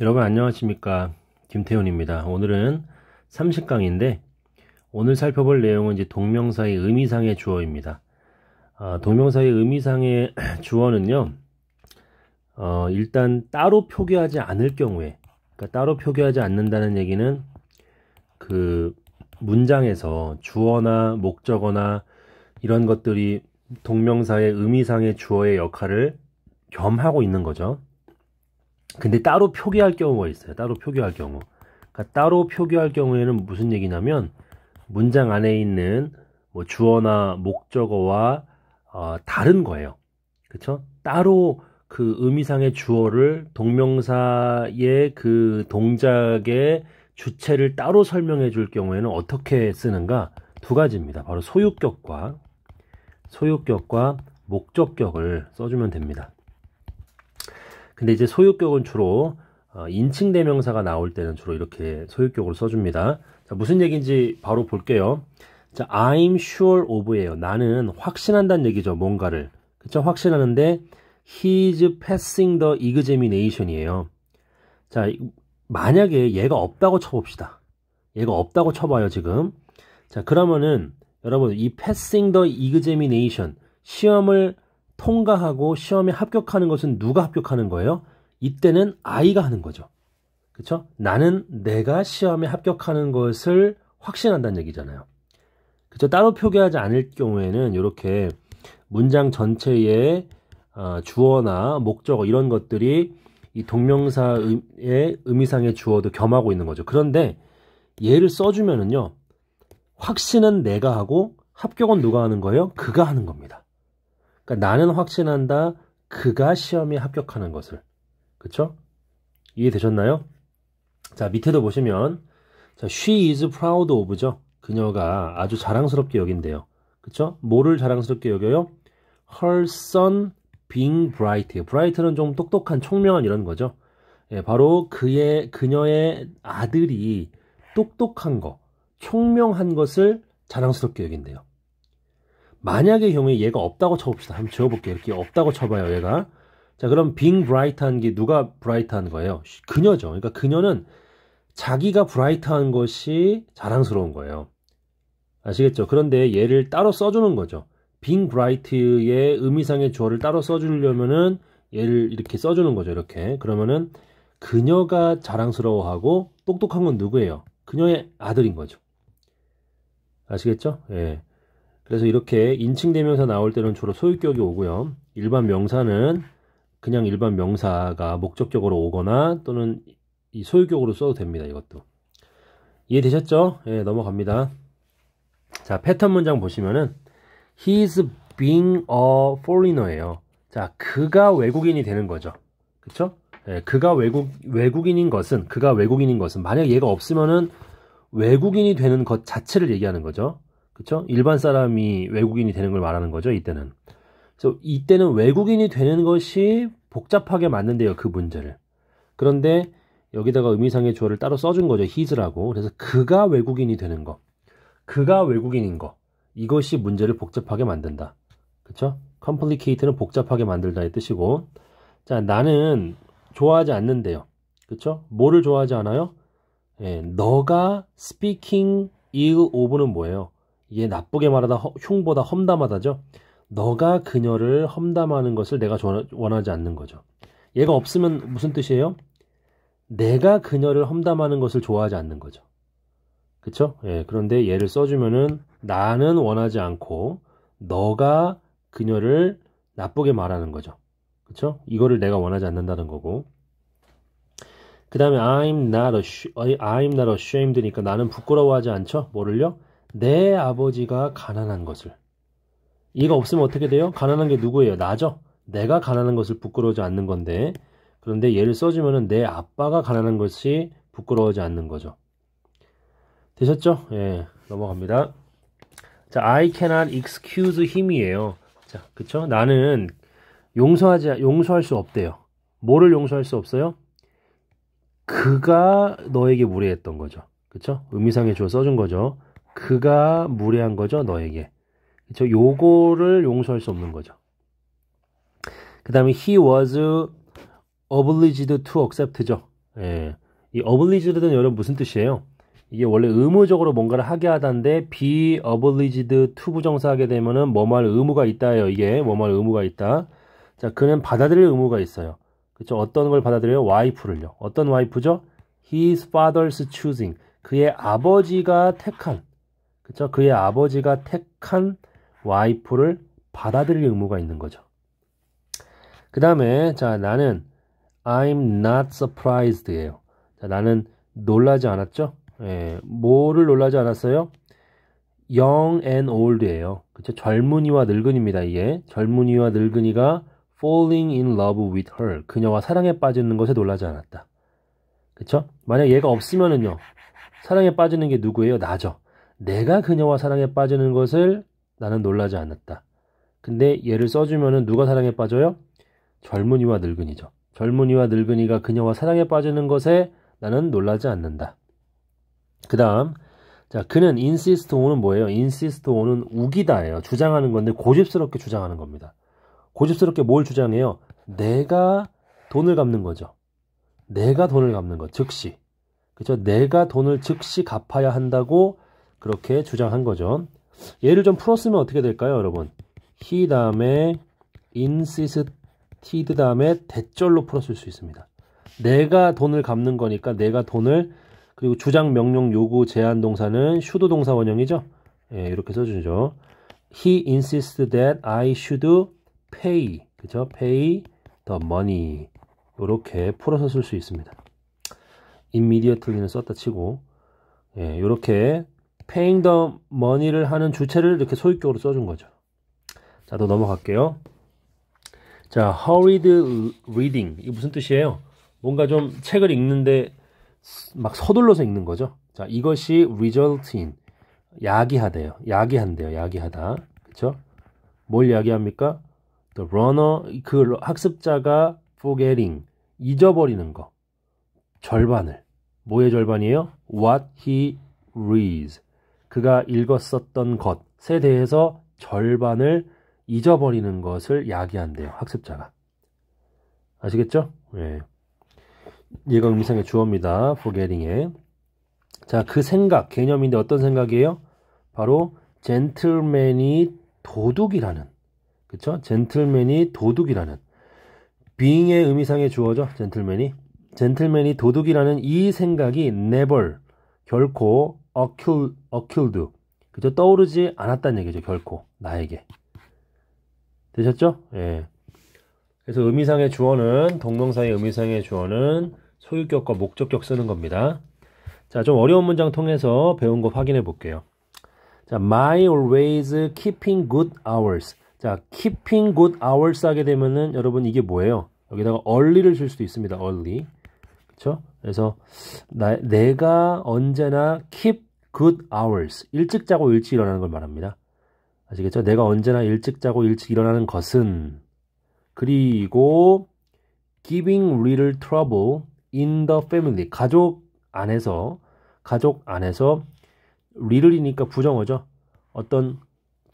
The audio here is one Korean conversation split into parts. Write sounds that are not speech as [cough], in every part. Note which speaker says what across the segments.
Speaker 1: 여러분 안녕하십니까? 김태훈입니다. 오늘은 30강인데 오늘 살펴볼 내용은 이제 동명사의 의미상의 주어입니다. 아, 동명사의 의미상의 [clears throat] 주어는요 어, 일단 따로 표기하지 않을 경우에 그러니까 따로 표기하지 않는다는 얘기는 그 문장에서 주어나 목적어나 이런 것들이 동명사의 의미상의 주어의 역할을 겸하고 있는 거죠 근데 따로 표기할 경우가 있어요. 따로 표기할 경우. 그러니까 따로 표기할 경우에는 무슨 얘기냐면 문장 안에 있는 뭐 주어나 목적어와 어, 다른 거예요. 그렇죠? 따로 그 의미상의 주어를 동명사의 그 동작의 주체를 따로 설명해 줄 경우에는 어떻게 쓰는가? 두 가지입니다. 바로 소유격과 소유격과 목적격을 써주면 됩니다. 근데 이제 소유격은 주로 어, 인칭 대명사가 나올 때는 주로 이렇게 소유격으로 써줍니다. 자, 무슨 얘기인지 바로 볼게요. 자, I'm sure of예요. 나는 확신한다는 얘기죠. 뭔가를. 그쵸? 확신하는데 he's passing the examination이에요. 자, 만약에 얘가 없다고 쳐봅시다. 얘가 없다고 쳐봐요, 지금. 자, 그러면은 여러분 이 passing the examination 시험을 통과하고 시험에 합격하는 것은 누가 합격하는 거예요? 이때는 아이가 하는 거죠. 그렇죠? 나는 내가 시험에 합격하는 것을 확신한다는 얘기잖아요. 그렇죠? 따로 표기하지 않을 경우에는 이렇게 문장 전체의 어, 주어나 목적어 이런 것들이 이 동명사의 의미상의 주어도 겸하고 있는 거죠. 그런데 얘를 써주면은요, 확신은 내가 하고 합격은 누가 하는 거예요? 그가 하는 겁니다. 그러니까 나는 확신한다. 그가 시험에 합격하는 것을. 그쵸? 이해되셨나요? 자, 밑에도 보시면 자, she is proud of죠. 그녀가 아주 자랑스럽게 여긴대요. 그쵸? 뭐를 자랑스럽게 여겨요? her son being bright. bright는 좀 똑똑한, 총명한 이런 거죠. 예, 바로 그의, 그녀의 아들이 똑똑한 거, 총명한 것을 자랑스럽게 여긴대요. 만약의 경우에 얘가 없다고 쳐봅시다. 한번 지워볼게요. 이렇게 없다고 쳐봐요, 얘가. 자, 그럼 being bright한 게 누가 bright한 거예요? 그녀죠. 그러니까 그녀는 자기가 bright한 것이 자랑스러운 거예요. 아시겠죠? 그런데 얘를 따로 써주는 거죠. being bright의 의미상의 주어를 따로 써주려면은 얘를 이렇게 써주는 거죠. 이렇게. 그러면은 그녀가 자랑스러워하고 똑똑한 건 누구예요? 그녀의 아들인 거죠. 아시겠죠? 예. 그래서 이렇게 인칭 대명사 나올 때는 주로 소유격이 오고요. 일반 명사는 그냥 일반 명사가 목적격으로 오거나 또는 이 소유격으로 써도 됩니다. 이것도. 이해되셨죠? 예, 넘어갑니다. 자, 패턴 문장 보시면은 He's being a foreigner예요. 자, 그가 외국인이 되는 거죠. 그쵸? 예, 그가 외국, 외국인인 것은, 그가 외국인인 것은, 만약 얘가 없으면은 외국인이 되는 것 자체를 얘기하는 거죠. 그쵸? 일반 사람이 외국인이 되는 걸 말하는 거죠, 이때는. 그래서 이때는 외국인이 되는 것이 복잡하게 맞는데요, 그 문제를. 그런데 여기다가 의미상의 주어를 따로 써준 거죠, 히즈라고. 그래서 그가 외국인이 되는 거. 그가 외국인인 거. 이것이 문제를 복잡하게 만든다. 그쵸? complicate는 복잡하게 만들다의 뜻이고. 자, 나는 좋아하지 않는데요. 그쵸? 뭐를 좋아하지 않아요? 예, 너가 speaking ill of는 뭐예요? 이게 나쁘게 말하다 흉보다 험담하다죠. 너가 그녀를 험담하는 것을 내가 원하지 않는 거죠. 얘가 없으면 무슨 뜻이에요? 내가 그녀를 험담하는 것을 좋아하지 않는 거죠. 그쵸? 예, 그런데 얘를 써주면은 나는 원하지 않고 너가 그녀를 나쁘게 말하는 거죠. 그쵸? 이거를 내가 원하지 않는다는 거고. 그 다음에 I'm not, ashamed, I'm not ashamed니까 나는 부끄러워하지 않죠? 뭐를요? 내 아버지가 가난한 것을. 이가 없으면 어떻게 돼요? 가난한 게 누구예요? 나죠? 내가 가난한 것을 부끄러워하지 않는 건데 그런데 얘를 써주면은 내 아빠가 가난한 것이 부끄러워하지 않는 거죠. 되셨죠? 예, 넘어갑니다. 자, I cannot excuse him이에요. 자, 그쵸? 나는 용서하지, 용서할 수 없대요. 뭐를 용서할 수 없어요? 그가 너에게 무례했던 거죠. 그쵸? 의미상의 주어 써준 거죠. 그가 무례한 거죠, 너에게. 그쵸? 요거를 용서할 수 없는 거죠. 그 다음에 he was obliged to accept죠. 예. 이 oblige드는 여러분 무슨 뜻이에요? 이게 원래 의무적으로 뭔가를 하게 하다인데 be obliged to 부정사하게 되면은 할 의무가 있다예요. 이게 할 의무가 있다. 자, 그는 받아들일 의무가 있어요. 그쵸? 어떤 걸 받아들여요? 와이프를요. 어떤 와이프죠? His father's choosing. 그의 아버지가 택한. 그쵸? 그의 아버지가 택한 와이프를 받아들일 의무가 있는 거죠. 그 다음에, 자, 나는 I'm not surprised 예요. 자, 나는 놀라지 않았죠? 예, 뭐를 놀라지 않았어요? young and old예요. 그쵸? 젊은이와 늙은입니다, 이게. 젊은이와 늙은이가 falling in love with her. 그녀와 사랑에 빠지는 것에 놀라지 않았다. 그쵸? 만약 얘가 없으면은요. 사랑에 빠지는 게 누구예요? 나죠. 내가 그녀와 사랑에 빠지는 것을 나는 놀라지 않았다. 근데 얘를 써주면은 누가 사랑에 빠져요? 젊은이와 늙은이죠. 젊은이와 늙은이가 그녀와 사랑에 빠지는 것에 나는 놀라지 않는다. 그 다음, 자, 그는 insist on은 뭐예요? insist on은 우기다예요. 주장하는 건데 고집스럽게 주장하는 겁니다. 고집스럽게 뭘 주장해요? 내가 돈을 갚는 거죠. 내가 돈을 갚는 것, 즉시. 그죠? 내가 돈을 즉시 갚아야 한다고 그렇게 주장한 거죠. 얘를 좀 풀었으면 어떻게 될까요, 여러분? he 다음에 insisted 다음에 대절로 풀었을 수 있습니다. 내가 돈을 갚는 거니까 내가 돈을 그리고 주장 명령 요구 제한 동사는 should 동사 원형이죠. 예, 이렇게 써주죠. He insists that I should pay, 그죠? pay the money. 이렇게 풀어서 쓸 수 있습니다. immediately는 썼다 치고, 예, 이렇게 paying the money를 하는 주체를 이렇게 소유격으로 써준 거죠. 자, 또 넘어갈게요. 자, hurried reading. 이게 무슨 뜻이에요? 뭔가 좀 책을 읽는데 막 서둘러서 읽는 거죠. 자, 이것이 result in. 야기하대요. 야기한대요. 야기하다. 그쵸? 뭘 야기합니까? The runner, 그 학습자가 forgetting, 잊어버리는 거. 절반을. 뭐의 절반이에요? What he reads. 그가 읽었었던 것에 대해서 절반을 잊어버리는 것을 야기한대요. 학습자가. 아시겠죠? 예. 얘가 의미상의 주어입니다. forgetting에. 자, 그 생각, 개념인데 어떤 생각이에요? 바로 젠틀맨이 도둑이라는 그쵸? 젠틀맨이 도둑이라는 being의 의미상의 주어죠. 젠틀맨이. 젠틀맨이 도둑이라는 이 생각이 never 결코 occur, occurred 그죠? 떠오르지 않았다는 얘기죠. 결코 나에게. 되셨죠? 예. 그래서 의미상의 주어는 동명사의 의미상의 주어는 소유격과 목적격 쓰는 겁니다. 자, 좀 어려운 문장 통해서 배운 거 확인해 볼게요. 자, my always keeping good hours. 자, keeping good hours 하게 되면은 여러분 이게 뭐예요? 여기다가 early를 줄 수도 있습니다. early. 그렇죠? 그래서 나, 내가 언제나 keep good hours. 일찍 자고 일찍 일어나는 걸 말합니다. 아시겠죠? 내가 언제나 일찍 자고 일찍 일어나는 것은 그리고 giving little trouble in the family. 가족 안에서 가족 안에서 little이니까 부정어죠. 어떤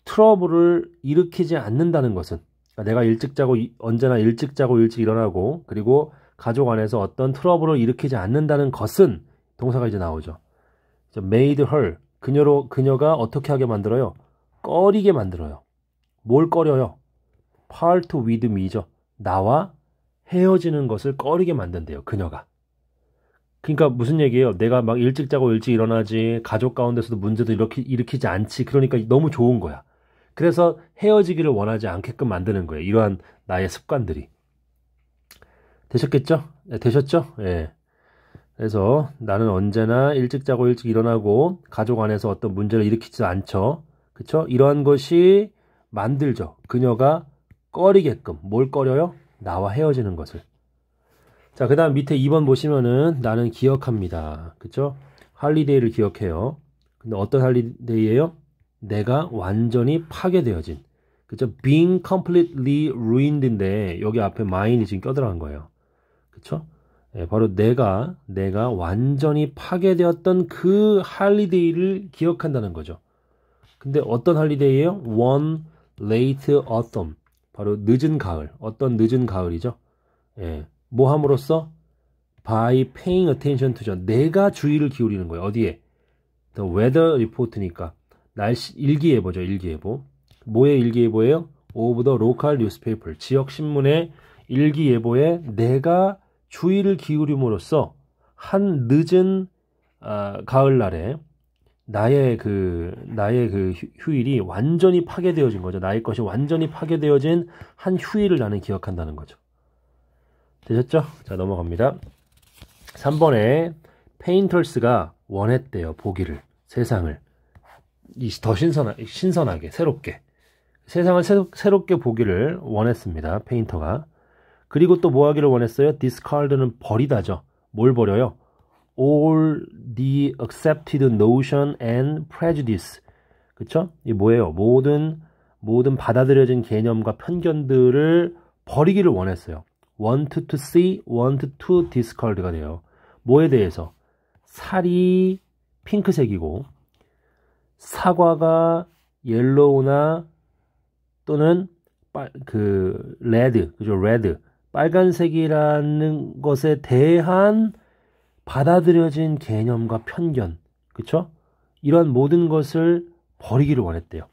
Speaker 1: 트러블을 일으키지 않는다는 것은 그러니까 내가 일찍 자고 언제나 일찍 자고 일찍 일어나고 그리고 가족 안에서 어떤 트러블을 일으키지 않는다는 것은 동사가 이제 나오죠. Made her 그녀로 그녀가 어떻게 하게 만들어요? 꺼리게 만들어요. 뭘 꺼려요? part with me죠. 나와 헤어지는 것을 꺼리게 만든대요. 그녀가. 그러니까 무슨 얘기예요? 내가 막 일찍 자고 일찍 일어나지 가족 가운데서도 문제도 이렇게 일으키지 않지. 그러니까 너무 좋은 거야. 그래서 헤어지기를 원하지 않게끔 만드는 거예요. 이러한 나의 습관들이. 되셨겠죠? 네, 되셨죠? 예. 그래서 나는 언제나 일찍 자고 일찍 일어나고 가족 안에서 어떤 문제를 일으키지 않죠. 그쵸? 이러한 것이 만들죠. 그녀가 꺼리게끔. 뭘 꺼려요? 나와 헤어지는 것을. 자, 그 다음 밑에 2번 보시면은 나는 기억합니다. 그쵸? holiday를 기억해요. 근데 어떤 holiday예요? 내가 완전히 파괴되어진 그죠? being completely ruined인데 여기 앞에 mine이 지금 껴들어간 거예요. 그쵸? 예, 바로 내가 내가 완전히 파괴되었던 그 holiday를 기억한다는 거죠. 근데 어떤 할리데이예요? one late autumn 바로 늦은 가을 어떤 늦은 가을이죠. 예, 뭐 함으로써 by paying attention to 내가 주의를 기울이는 거예요. 어디에? The weather report니까 날씨 일기예보죠. 일기예보. 뭐의 일기예보예요? Of the local newspaper. 지역 신문의 일기예보에 내가 주의를 기울임으로써 한 늦은 아, 가을날에 나의 그 나의 그 휴일이 완전히 파괴되어진 거죠. 나의 것이 완전히 파괴되어진 한 휴일을 나는 기억한다는 거죠. 되셨죠? 자 넘어갑니다. 3번에 페인터스가 원했대요. 보기를 세상을 더 신선하, 신선하게 새롭게 세상을 새롭게 보기를 원했습니다. 페인터가 그리고 또 뭐 하기를 원했어요? discard는 버리다죠. 뭘 버려요? all the accepted notion and prejudice. 그쵸? 이 뭐예요? 모든, 모든 받아들여진 개념과 편견들을 버리기를 원했어요. want to see, want to discard가 돼요. 뭐에 대해서? 살이 핑크색이고, 사과가 yellow나 또는 빨, 그 red, 그죠? red, 빨간색이라는 것에 대한 받아들여진 개념과 편견, 그쵸? 이런 모든 것을 버리기를 원했대요.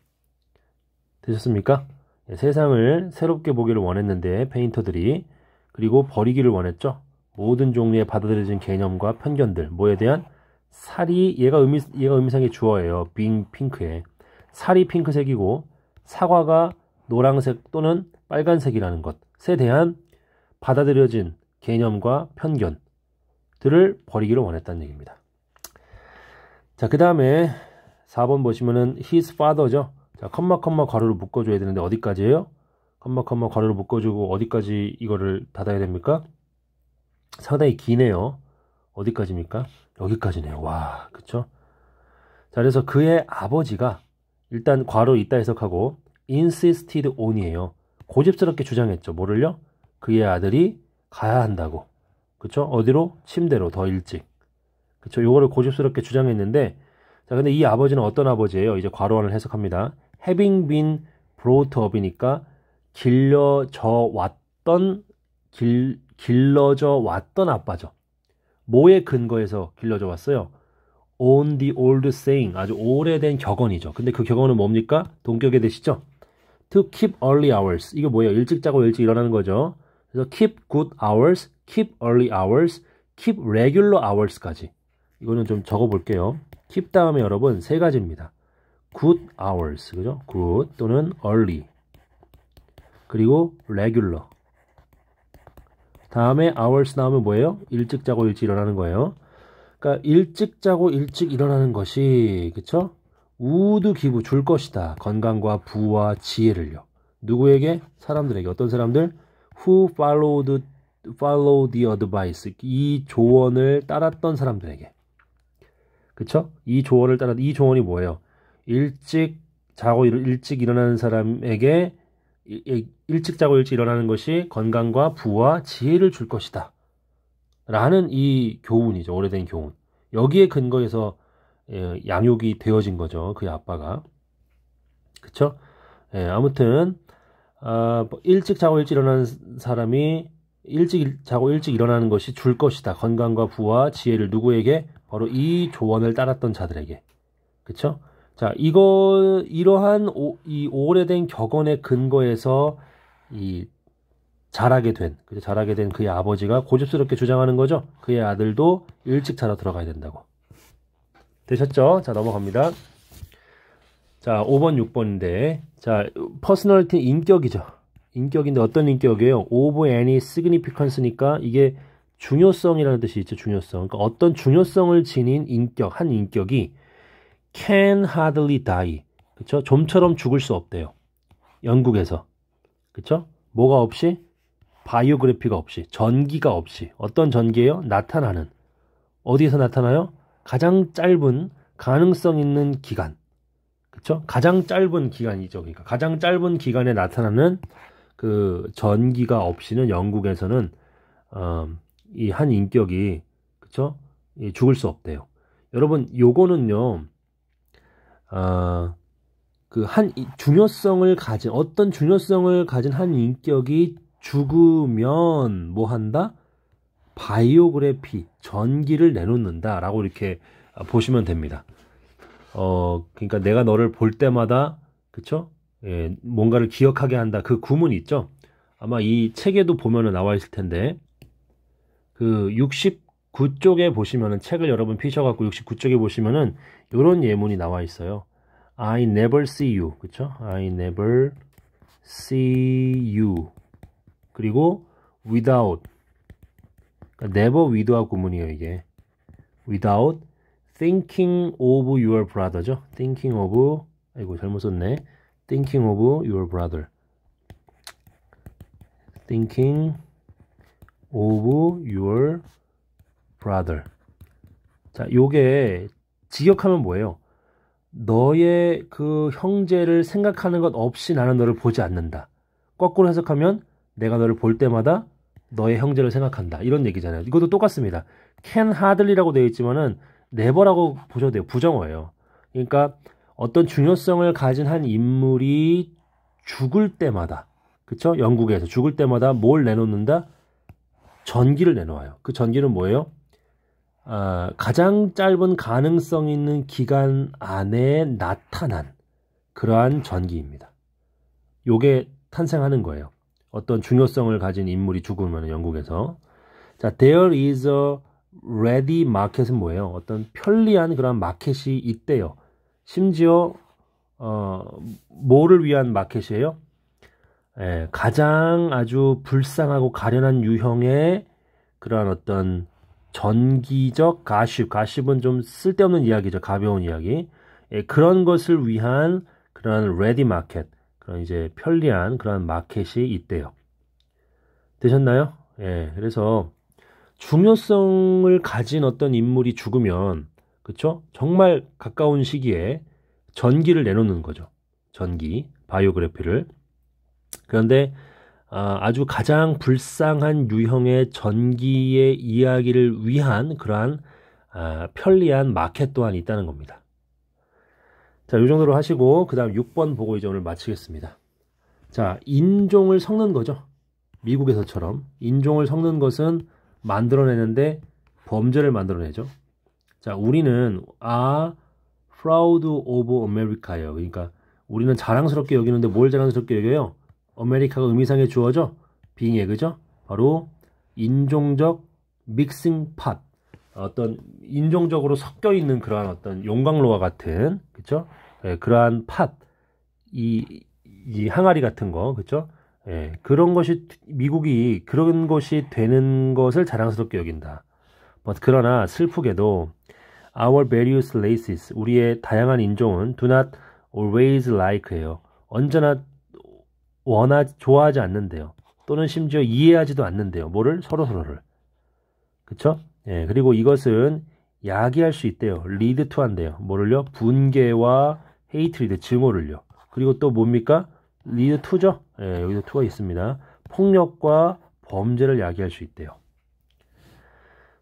Speaker 1: 되셨습니까? 네, 세상을 새롭게 보기를 원했는데 페인터들이 그리고 버리기를 원했죠. 모든 종류의 받아들여진 개념과 편견들, 뭐에 대한 살이 얘가 의미 얘가 의미상의 주어예요. 빙 핑크에 살이 핑크색이고 사과가 노란색 또는 빨간색이라는 것에 대한 받아들여진 개념과 편견 들을 버리기를 원했다는 얘기입니다. 자, 그 다음에 4번 보시면은 his father죠. 자, 컴마 컴마 괄호를 묶어줘야 되는데 어디까지예요? 컴마 컴마 괄호를 묶어주고 어디까지 이거를 닫아야 됩니까? 상당히 기네요. 어디까지입니까? 여기까지네요. 와, 그쵸? 자, 그래서 그의 아버지가 일단 괄호 있다 해석하고 insisted on이에요. 고집스럽게 주장했죠. 뭐를요? 그의 아들이 가야 한다고. 그쵸? 어디로? 침대로 더 일찍. 그쵸? 요거를 고집스럽게 주장했는데 자, 근데 이 아버지는 어떤 아버지예요? 이제 괄호안을 해석합니다. having been brought up이니까 길려져 왔던 길, 길러져 왔던 아빠죠. 뭐에 근거해서 길러져 왔어요? on the old saying 아주 오래된 격언이죠. 근데 그 격언은 뭡니까? 동격에 되시죠? to keep early hours 이게 뭐예요? 일찍 자고 일찍 일어나는 거죠. 그래서 keep good hours, keep early hours, keep regular hours까지. 이거는 좀 적어 볼게요. keep 다음에 여러분 세 가지입니다. good hours, 그죠? good 또는 early. 그리고 regular. 다음에 hours 나오면 뭐예요? 일찍 자고 일찍 일어나는 거예요. 그러니까 일찍 자고 일찍 일어나는 것이 그쵸? 우드 기부 줄 것이다. 건강과 부와 지혜를요. 누구에게? 사람들에게. 어떤 사람들? Who followed follow the advice 이 조언을 따랐던 사람들에게 그쵸? 이 조언을 따라 이 조언이 뭐예요? 일찍 자고 일 찍 일어나는 사람에게 일찍 자고 일찍 일어나는 것이 건강과 부와 지혜를 줄 것이다. 라는 이 교훈이죠. 오래된 교훈. 여기에 근거해서 예, 양육이 되어진 거죠. 그의 아빠가. 그쵸? 예, 아무튼 어, 일찍 자고 일찍 일어나는 사람이 일찍 자고 일찍 일어나는 것이 줄 것이다. 건강과 부와 지혜를 누구에게? 바로 이 조언을 따랐던 자들에게. 그쵸? 자, 이거, 이러한 오, 이 오래된 격언의 근거에서 이 자라게 된, 그죠? 자라게 된 그의 아버지가 고집스럽게 주장하는 거죠. 그의 아들도 일찍 자러 들어가야 된다고. 되셨죠? 자, 넘어갑니다. 자, 5번, 6번인데, 자, personality 인격이죠. 인격인데 어떤 인격이에요? of any significance니까 이게 중요성이라는 뜻이 있죠. 중요성. 그러니까 어떤 중요성을 지닌 인격, 한 인격이 can hardly die. 그쵸? 좀처럼 죽을 수 없대요. 영국에서. 그쵸? 뭐가 없이? 바이오그래피가 없이, 전기가 없이. 어떤 전기예요? 나타나는. 어디에서 나타나요? 가장 짧은 가능성 있는 기간. 그쵸? 가장 짧은 기간이죠. 그러니까 가장 짧은 기간에 나타나는 그 전기가 없이는 영국에서는 어, 이 한 인격이 그쵸? 이 죽을 수 없대요. 여러분 요거는요. 어, 그한 중요성을 가진 어떤 중요성을 가진 한 인격이 죽으면 뭐 한다? 바이오그래피, 전기를 내놓는다 라고 이렇게 보시면 됩니다. 어, 그러니까 내가 너를 볼 때마다, 그쵸? 예, 뭔가를 기억하게 한다. 그 구문이 있죠? 아마 이 책에도 보면은 나와 있을 텐데, 그 69쪽에 보시면은 책을 여러분 피셔갖고 69쪽에 보시면은 이런 예문이 나와 있어요. I never see you. 그쵸? I never see you. 그리고 without. 그러니까 never without 구문이에요, 이게. without thinking of your brother죠. thinking of, 아이고, 잘못 썼네. thinking of your brother. thinking of your brother. 자, 요게 직역하면 뭐예요? 너의 그 형제를 생각하는 것 없이 나는 너를 보지 않는다. 거꾸로 해석하면 내가 너를 볼 때마다 너의 형제를 생각한다. 이런 얘기잖아요. 이것도 똑같습니다. can hardly라고 되어 있지만은 never라고 보셔도 돼요. 부정어예요. 그러니까 어떤 중요성을 가진 한 인물이 죽을 때마다 그쵸? 영국에서 죽을 때마다 뭘 내놓는다? 전기를 내놓아요. 그 전기는 뭐예요? 아, 가장 짧은 가능성 있는 기간 안에 나타난 그러한 전기입니다. 요게 탄생하는 거예요. 어떤 중요성을 가진 인물이 죽으면 영국에서 자, there is a ready market은 뭐예요? 어떤 편리한 그런 마켓이 있대요. 심지어 어, 뭐를 위한 마켓이에요? 예, 가장 아주 불쌍하고 가련한 유형의 그러한 어떤 전기적 가십, 가십은 좀 쓸데없는 이야기죠. 가벼운 이야기. 예, 그런 것을 위한 그러한 ready market, 그런 이제 편리한 그런 마켓이 있대요. 되셨나요? 예, 그래서 중요성을 가진 어떤 인물이 죽으면, 그쵸? 정말 가까운 시기에 전기를 내놓는 거죠. 전기, 바이오그래피를. 그런데 아, 주 가장 불쌍한 유형의 전기의 이야기를 위한 그러한 아, 편리한 마켓 또한 있다는 겁니다. 자, 이 정도로 하시고 그 다음 6번 보고 이제 오늘 마치겠습니다. 자, 인종을 섞는 거죠. 미국에서처럼 인종을 섞는 것은 만들어내는데 범죄를 만들어내죠. 자, 우리는 아 proud of America예요. 그러니까 우리는 자랑스럽게 여기는데 뭘 자랑스럽게 여겨요? 아메리카가 의미상의 주어죠. 빙의 그죠? 바로 인종적 믹싱 팟 어떤 인종적으로 섞여 있는 그러한 어떤 용광로와 같은 그죠? 예, 그러한 팟 이, 이 항아리 같은 거 그죠? 예, 그런 것이 미국이 그런 것이 되는 것을 자랑스럽게 여긴다. 그러나 슬프게도 our various races 우리의 다양한 인종은 do not always like예요. 언제나 원하 좋아하지 않는데요. 또는 심지어 이해하지도 않는데요. 뭐를 서로 서로를. 그쵸? 예, 그리고 이것은 야기할 수 있대요. lead to한데요. 뭐를요? 분개와 hatred 증오를요. 그리고 또 뭡니까? lead to죠? 예, 여기도 to가 있습니다. 폭력과 범죄를 야기할 수 있대요.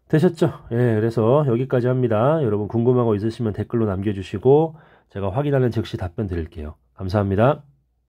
Speaker 1: 되셨죠? 예, 그래서 여기까지 합니다. 여러분 궁금한 거 있으시면 댓글로 남겨주시고 제가 확인하는 즉시 답변 드릴게요. 감사합니다.